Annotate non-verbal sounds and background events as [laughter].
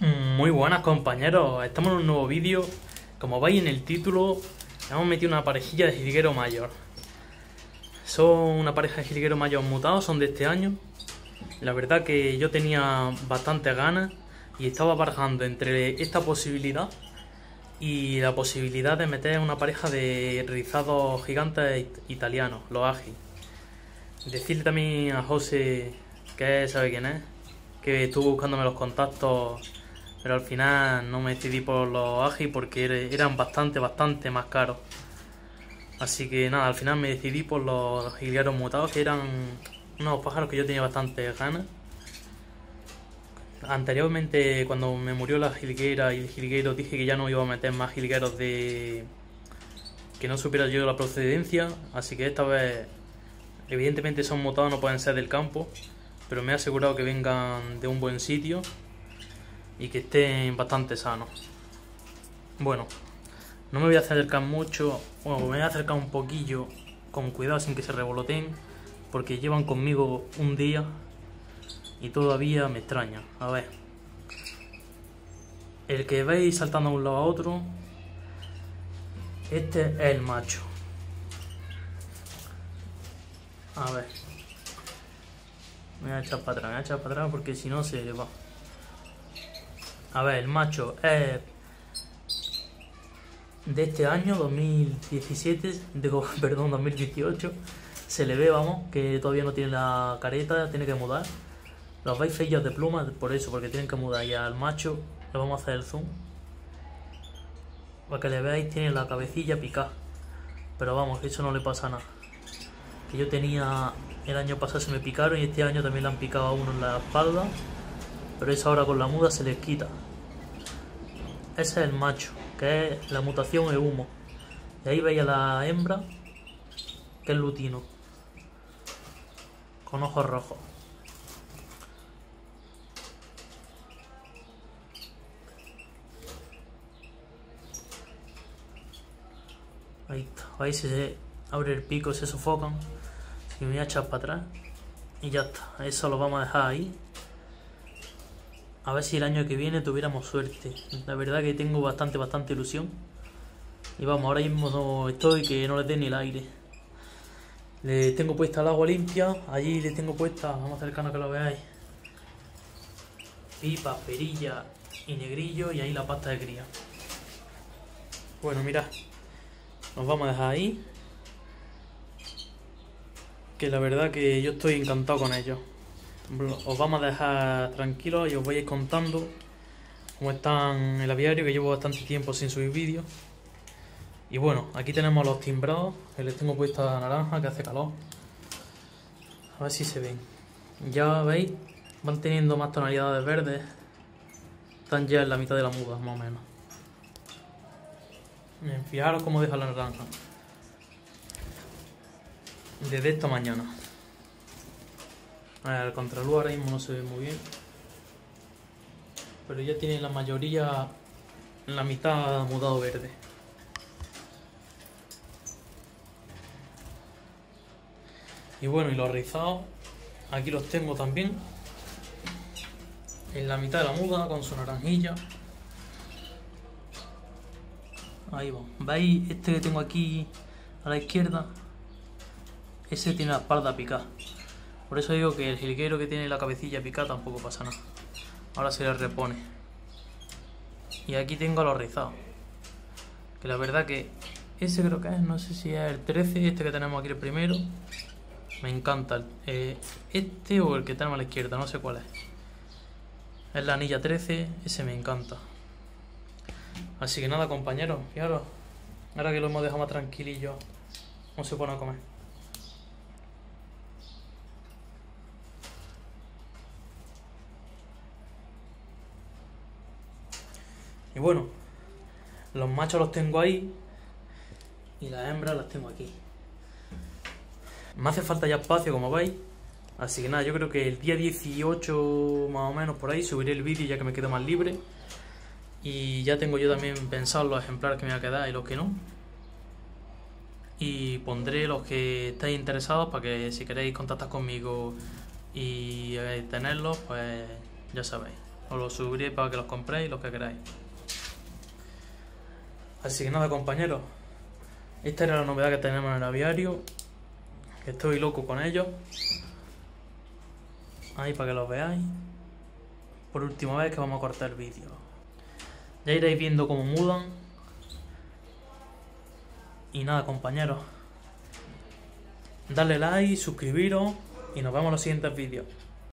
Muy buenas compañeros, estamos en un nuevo vídeo. Como veis en el título, hemos metido una parejilla de jilguero mayor. Son una pareja de jilguero mayor mutados, son de este año. La verdad que yo tenía bastantes ganas y estaba barajando entre esta posibilidad y la posibilidad de meter una pareja de rizados gigantes italianos, los Agi. Decirle también a José, que sabe quién es, que estuvo buscándome los contactos, pero al final no me decidí por los Agi porque eran bastante, bastante más caros. Así que nada, al final me decidí por los jilgueros mutados, que eran unos pájaros que yo tenía bastante ganas. Anteriormente, cuando me murió la jilguera y el jilguero, dije que ya no iba a meter más jilgueros de. que no supiera yo la procedencia. Así que esta vez, evidentemente, son mutados, no pueden ser del campo. Pero me he asegurado que vengan de un buen sitio y que estén bastante sanos. Bueno, no me voy a acercar mucho, bueno, me voy a acercar un poquillo con cuidado sin que se revoloteen, porque llevan conmigo un día y todavía me extraña. A ver, el que veis saltando de un lado a otro, este es el macho. A ver, me voy a echar para atrás, me voy a echar para atrás porque si no se va. A ver, el macho es de este año, 2017, digo, [laughs] perdón, 2018. Se le ve, vamos, que todavía no tiene la careta, tiene que mudar. Los veis feillos de pluma, por eso, porque tienen que mudar. Y al macho le vamos a hacer el zoom. Para que le veáis, tiene la cabecilla picada. Pero vamos, eso no le pasa nada. Que yo tenía, el año pasado se me picaron y este año también le han picado a uno en la espalda. Pero eso ahora con la muda se les quita. Ese es el macho, que es la mutación de humo. Y ahí veis a la hembra, que es lutino. Con ojos rojos. Ahí está. Ahí se abre el pico, se sofocan. Que me voy a echar para atrás. Y ya está. Eso lo vamos a dejar ahí. A ver si el año que viene tuviéramos suerte. La verdad que tengo bastante, bastante ilusión. Y vamos, ahora mismo no estoy que no le dé ni el aire. Le tengo puesta el agua limpia. Allí le tengo puesta, vamos a acercarnos que lo veáis. Pipa, perilla y negrillo. Y ahí la pasta de cría. Bueno, mirad. Nos vamos a dejar ahí. Que la verdad que yo estoy encantado con ellos. Os vamos a dejar tranquilos y os voy a ir contando cómo están el aviario, que llevo bastante tiempo sin subir vídeos. Y bueno, aquí tenemos los timbrados, que les tengo puesta naranja, que hace calor. A ver si se ven. Ya veis, van teniendo más tonalidades verdes. Están ya en la mitad de la muda, más o menos. Fijaros cómo deja la naranja. Desde esta mañana. El contraluz ahora mismo no se ve muy bien. Pero ya tiene la mayoría la mitad mudado verde. Y bueno, y los rizados, aquí los tengo también. En la mitad de la muda con su naranjilla. Ahí va. ¿Veis este que tengo aquí a la izquierda? Ese tiene la espalda picada. Por eso digo que el jilguero que tiene la cabecilla picada tampoco pasa nada. Ahora se le repone. Y aquí tengo los rizados. Que la verdad que ese creo que es, no sé si es el 13, este que tenemos aquí el primero. Me encanta. Eh, este o el que tenemos a la izquierda, no sé cuál es. Es la anilla 13, ese me encanta. Así que nada compañeros, fijaros. Ahora que lo hemos dejado más tranquilillo, ¿cómo se pone a comer? Y bueno, los machos los tengo ahí y las hembras las tengo aquí. Me hace falta ya espacio, como veis. Así que nada, yo creo que el día 18 más o menos por ahí subiré el vídeo ya que me quedo más libre. Y ya tengo yo también pensado los ejemplares que me voy a quedar y los que no. Y pondré los que estáis interesados para que si queréis contactar conmigo y tenerlos, pues ya sabéis. Os los subiré para que los compréis los que queráis. Así que nada, compañeros. Esta era la novedad que tenemos en el aviario. estoy loco con ellos. Ahí para que los veáis. Por última vez que vamos a cortar el vídeo. Ya iréis viendo cómo mudan. Y nada, compañeros. Dale like, suscribiros y nos vemos en los siguientes vídeos.